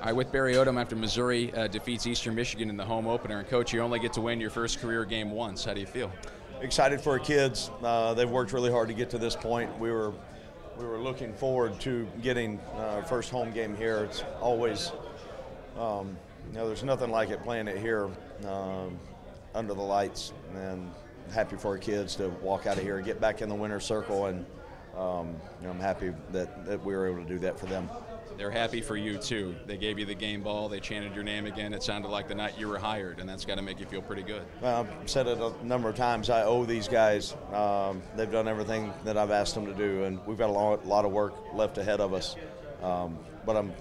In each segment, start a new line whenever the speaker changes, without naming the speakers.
All right, with Barry Odom after Missouri uh, defeats Eastern Michigan in the home opener, and coach, you only get to win your first career game once. How do you feel?
Excited for our kids. Uh, they've worked really hard to get to this point. We were we were looking forward to getting uh, our first home game here. It's always, um, you know, there's nothing like it playing it here um, under the lights, and happy for our kids to walk out of here and get back in the winner's circle. And um, you know, I'm happy that, that we were able to do that for them.
They're happy for you too. They gave you the game ball. They chanted your name again. It sounded like the night you were hired, and that's got to make you feel pretty good.
Well, I've said it a number of times. I owe these guys. Um, they've done everything that I've asked them to do, and we've got a lot, lot of work left ahead of us. Um, but I'm,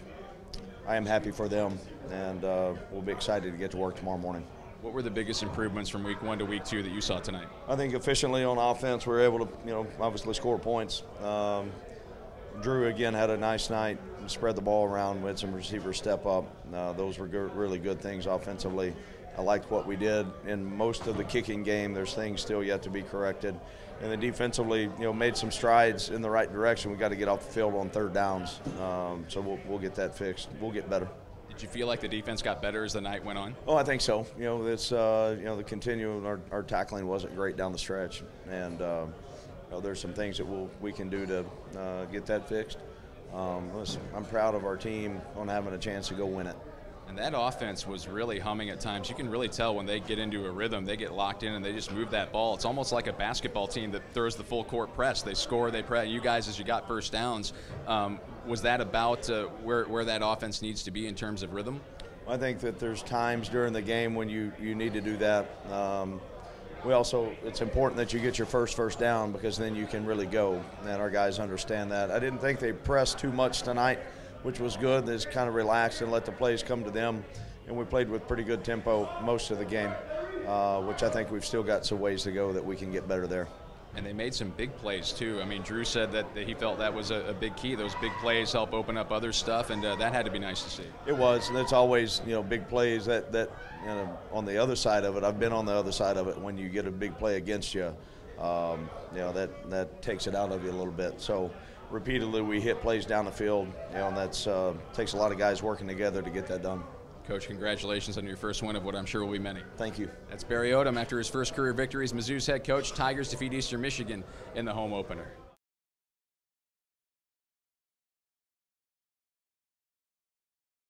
I am happy for them, and uh, we'll be excited to get to work tomorrow morning.
What were the biggest improvements from week one to week two that you saw tonight?
I think efficiently on offense, we were able to, you know, obviously score points. Um, Drew again had a nice night, spread the ball around, had some receivers step up. Uh, those were good, really good things offensively. I liked what we did in most of the kicking game. There's things still yet to be corrected, and then defensively, you know, made some strides in the right direction. We got to get off the field on third downs, um, so we'll, we'll get that fixed. We'll get better.
Did you feel like the defense got better as the night went on?
Oh, I think so. You know, it's uh, you know the continuum. Our, our tackling wasn't great down the stretch, and. Uh, you know, there's some things that we'll, we can do to uh, get that fixed. Um, listen, I'm proud of our team on having a chance to go win it.
And that offense was really humming at times. You can really tell when they get into a rhythm, they get locked in and they just move that ball. It's almost like a basketball team that throws the full court press. They score, they press. You guys, as you got first downs, um, was that about uh, where, where that offense needs to be in terms of rhythm?
I think that there's times during the game when you, you need to do that. Um, we also it's important that you get your first first down because then you can really go and our guys understand that i didn't think they pressed too much tonight which was good they just kind of relaxed and let the plays come to them and we played with pretty good tempo most of the game uh, which i think we've still got some ways to go that we can get better there
and they made some big plays too. I mean, Drew said that, he felt that was a, a, big key. Those big plays help open up other stuff, and uh, that had to be nice to see.
It was, and it's always you know big plays that that you know, on the other side of it. I've been on the other side of it when you get a big play against you. Um, you know that that takes it out of you a little bit. So repeatedly we hit plays down the field. You know, and that's uh, takes a lot of guys working together to get that done.
Coach, congratulations on your first win of what I'm sure will be many.
Thank you.
That's Barry Odom after his first career victory as Mizzou's head coach. Tigers defeat Eastern Michigan in the home opener.